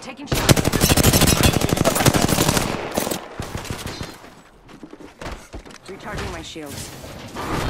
I'm taking shots. Recharging my shields.